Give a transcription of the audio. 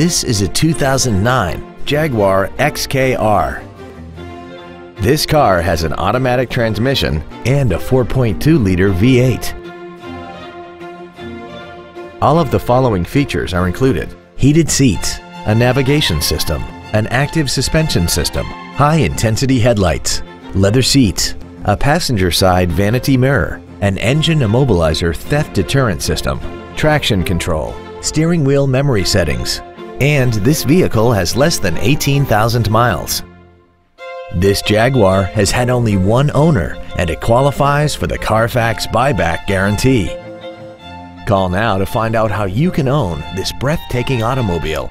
This is a 2009 Jaguar XKR. This car has an automatic transmission and a 4.2-liter V8. All of the following features are included. Heated seats, a navigation system, an active suspension system, high-intensity headlights, leather seats, a passenger side vanity mirror, an engine immobilizer theft deterrent system, traction control, steering wheel memory settings, and this vehicle has less than 18,000 miles. This Jaguar has had only one owner and it qualifies for the Carfax buyback guarantee. Call now to find out how you can own this breathtaking automobile